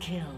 kill.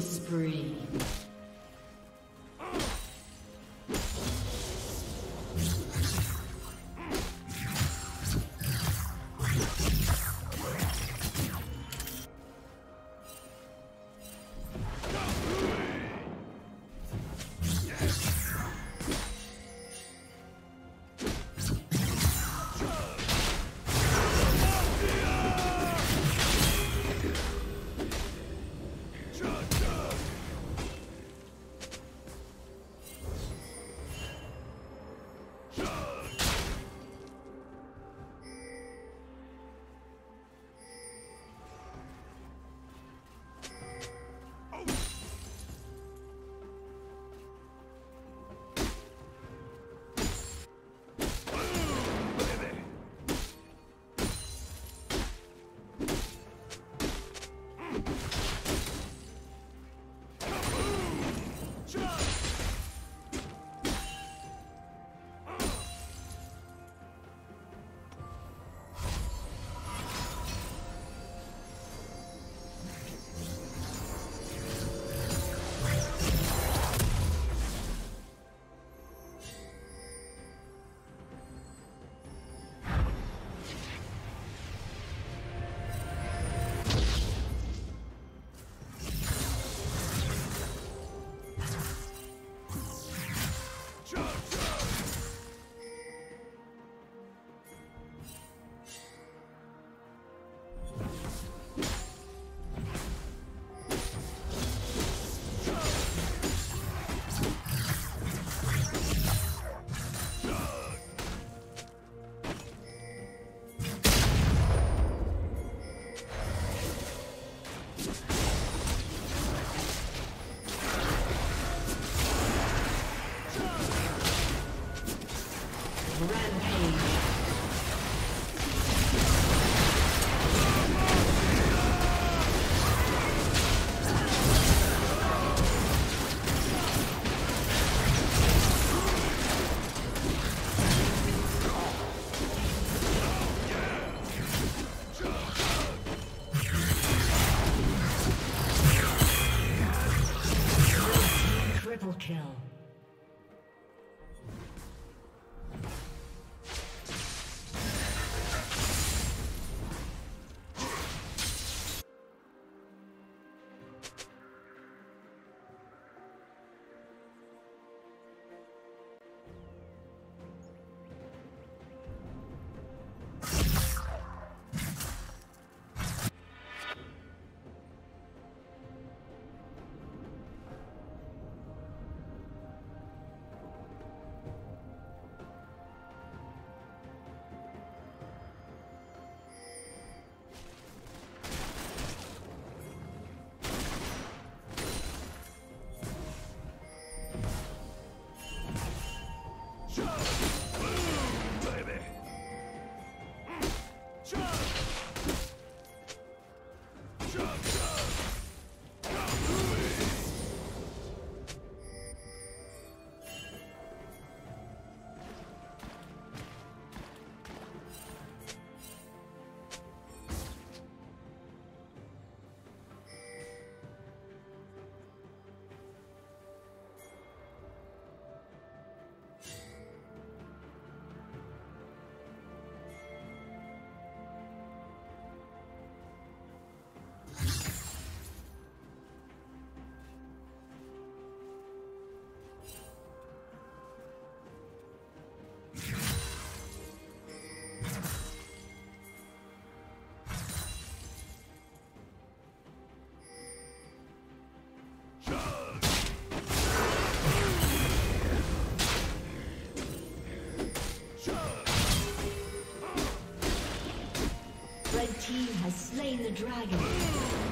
Spree. slain the dragon.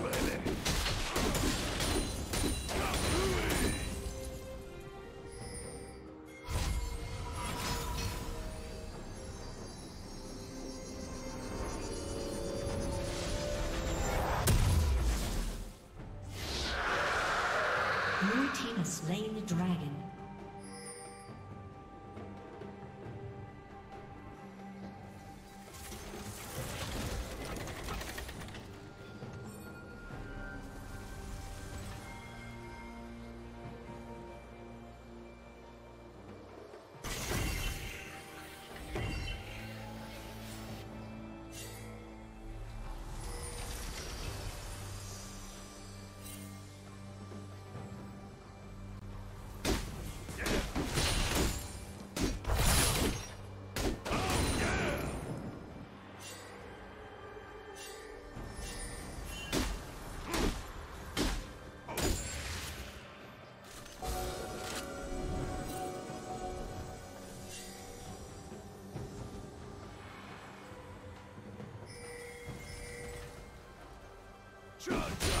Charge,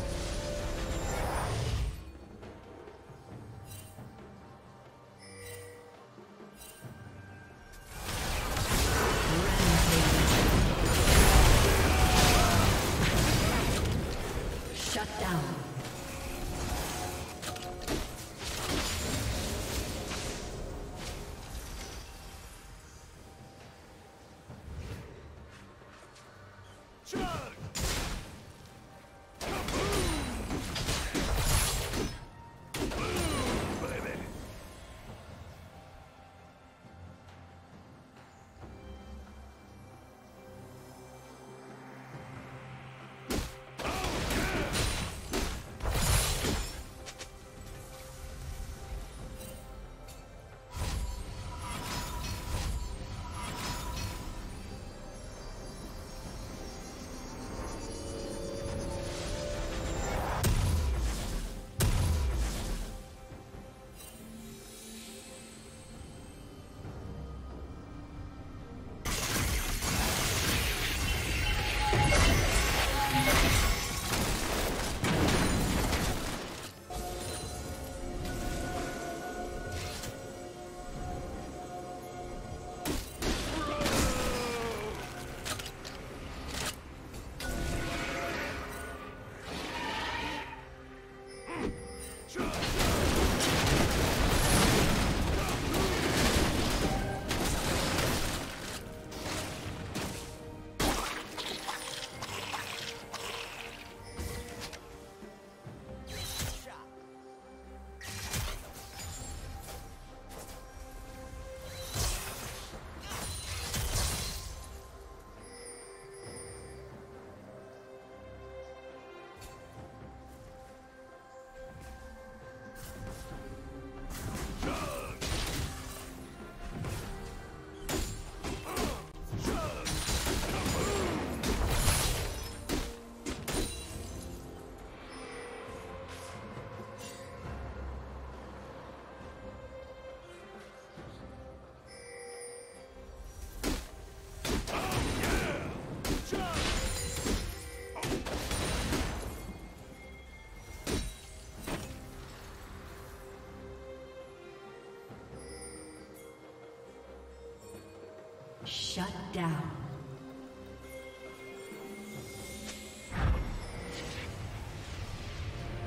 Shut down.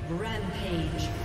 Rampage.